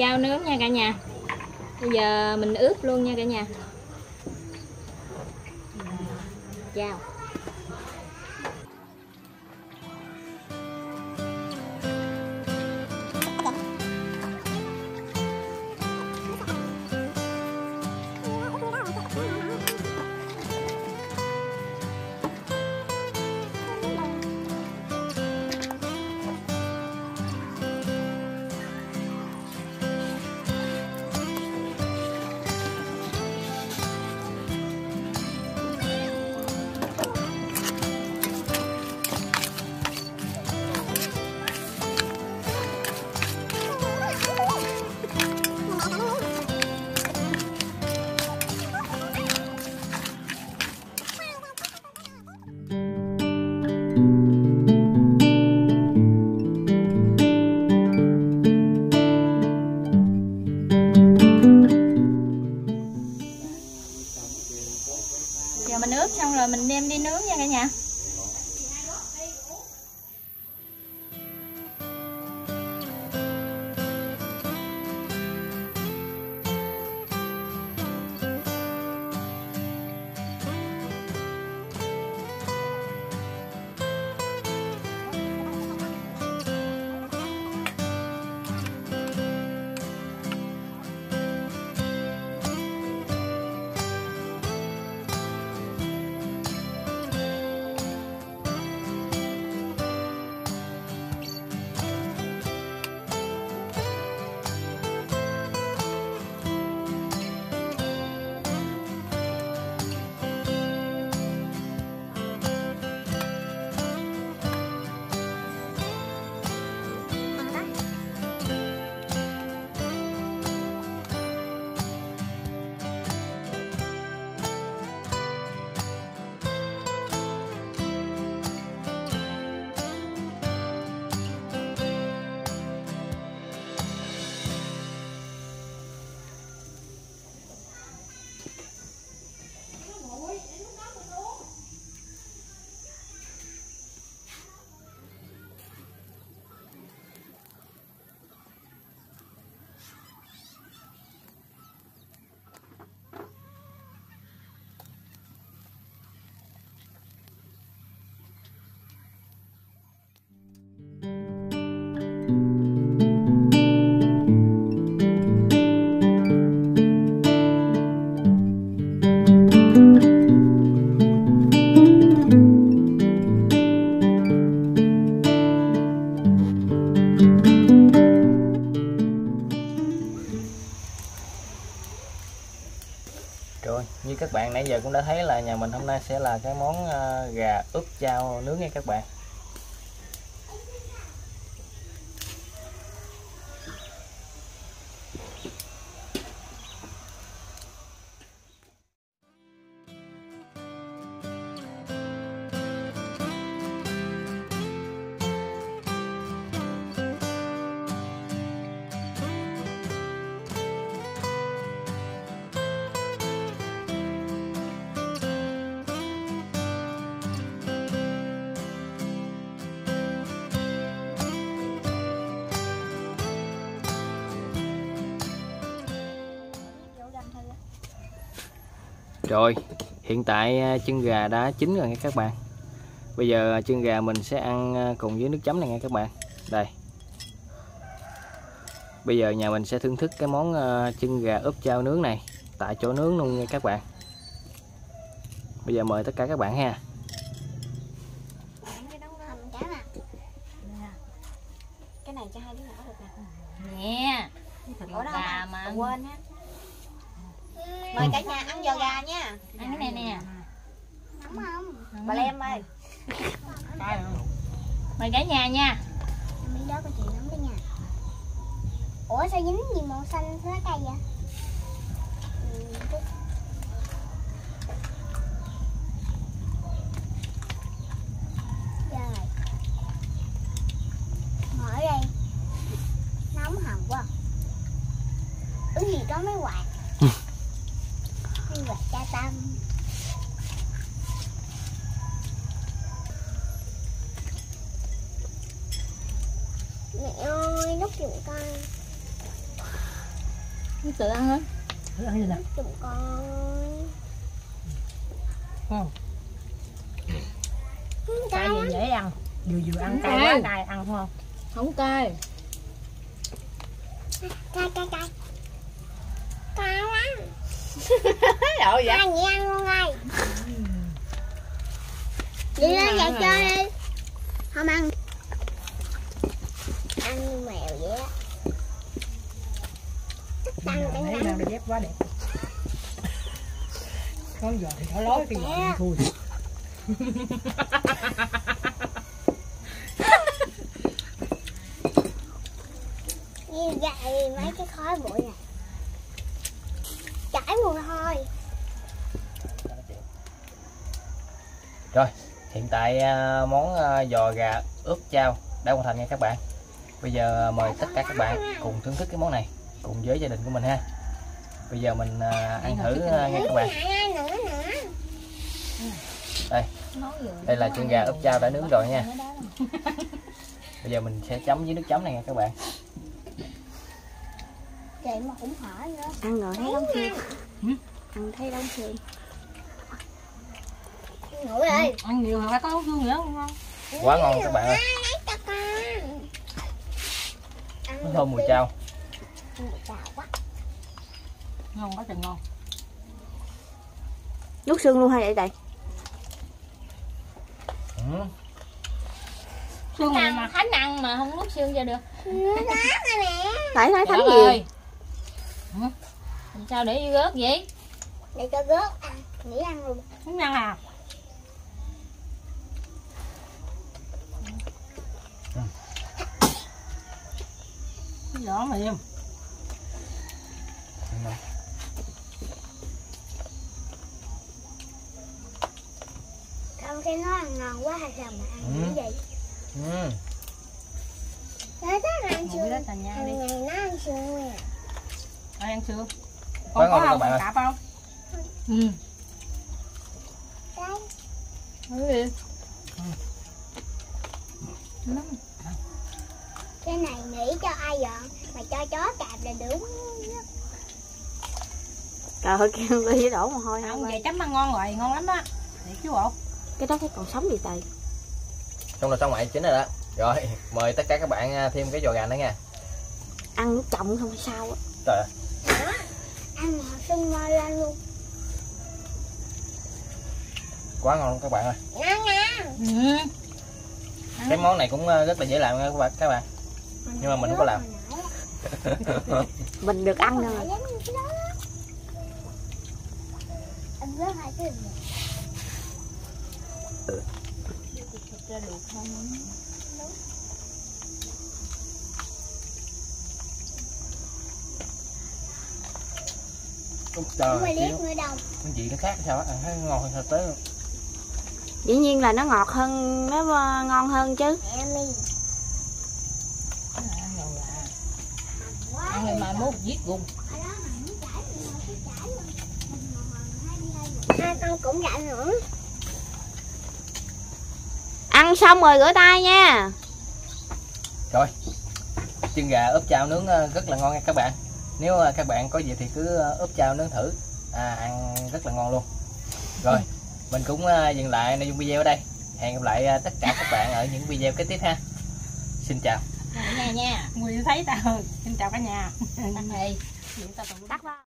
chao nướng nha cả nhà. Bây giờ mình ướp luôn nha cả nhà. Chao. Mình hôm nay sẽ là cái món ờ, gà ướp chao nướng nha các bạn. Rồi, hiện tại à, chân gà đã chín rồi nha các bạn. Bây giờ à, chân gà mình sẽ ăn à, cùng với nước chấm này nha các bạn. Đây. Bây giờ nhà mình sẽ thưởng thức cái món chân gà ướp chao nướng này tại chỗ nướng luôn nha các bạn. Bây giờ mời tất cả các bạn ha. cái này cho hai đứa nhỏ được nè nè Ủa đâu gà mà mà quên á mời cả nhà ăn giò gà nha. Ăn cái này nè. Nóng không bà lem ơi. Mời cả nhà nha. Miếng đó của chị nóng đó nha ủa sao dính gì màu xanh lá cây vậy? Mở đây nóng hầm quá. Cái gì có mấy quạt mấy quạt cha tâm mẹ ơi nút giùm con. Nó tự ăn hết Thử ăn gì nè? Chùm con. Không. Cay gì dễ ăn? Vừa vừa ăn cay quá cay ăn không? Không cay. Cay cay cay. Cay lắm. Cay nhỉ ăn luôn ơi Đi lên dạy chơi đi. Không Ăn như mèo vậy á Tăng tăng Thấy tăng đang đôi dép quá đẹp Con giờ thì nó lối cái giờ đi thôi Như vậy mấy cái khói bụi này Chảy mùi thôi rồi, hiện tại à, món à, giò gà ướp chao đã hoàn thành nha các bạn. Bây giờ mời tất cả các bạn cùng thưởng thức cái món này cùng với gia đình của mình ha. Bây giờ mình à, ăn thử à, nha các bạn. vừa đây. Là chân gà ướp chao đã nướng rồi nha. Bây giờ mình sẽ chấm với nước chấm này nha các bạn. Chị mà cũng hỏi nữa. Ăn rồi. Thấy đông chưa ăn thấy đông chưa Ngủ đi Ăn nhiều phải có hương nữa không? Ngon quá ngon các bạn ơi nó thơm mùi chao Ngon quá trời ngon nuốt xương luôn hay vậy đây ừ. Xương này Ăn, mà. Khánh ăn mà không nuốt xương cho được. Nó đá rồi nè tại thấy thánh gì? ơi. Hả? Làm sao để vô gớt vậy? Để cho gớt ăn Nghĩ ăn luôn. Không ăn à? Cái giỏ mềm Không cái nó ăn ngon quá hay sao mà ăn Ừ. cái gì Ừ. Nó thích ăn đi Hàng ngày nó ăn xương nguyên Ai ăn xương Quá Con ngon có các bạn không? ơi. Cạp không? ừ. Đi. Nó Cái này nghĩ cho ai dọn Mà cho chó cạp là đúng trời ơi kêu đi đổ mồ hôi Ăn không về chấm ăn ngon rồi, ngon lắm đó Thiệt chú bộ cái đó thấy còn sống gì tày xong rồi xong ngoại chính rồi đó. Rồi mời tất cả các bạn à, thêm cái giò gà nữa nha. Ăn nước chậm không sao á. Trời ơi. Đó Ăn mà sưng mơ lên luôn. Quá ngon luôn các bạn ơi. Ngon ngon ừ. cái món này cũng à, rất là dễ làm nha các bạn các bạn. Nhưng mà mình không có làm. mình được ăn đâu trời cái gì nó khác sao á? Ăn thấy ngon hơn sao tới luôn. dĩ nhiên là nó ngọt hơn nó ngon hơn chứ. Ăn à Quá ăn rồi mà mốt giết gung Ở đó mà muốn chảy thì mà cứ chảy luôn. Hai con cũng vậy nữa ăn xong rồi rửa tay nha. Chân gà ướp chao nướng à, rất là ngon nha các bạn. Nếu à, các bạn có dịp thì cứ à, ướp chao nướng thử. À, ăn rất là ngon luôn. Rồi mình cũng dừng lại nội dung video ở đây. Hẹn gặp lại tất cả các bạn ở những video kế tiếp ha. Xin chào. Cả nhà nha. Mùi thấy ta Xin chào cả nhà. Đi Tắt vào tắt vào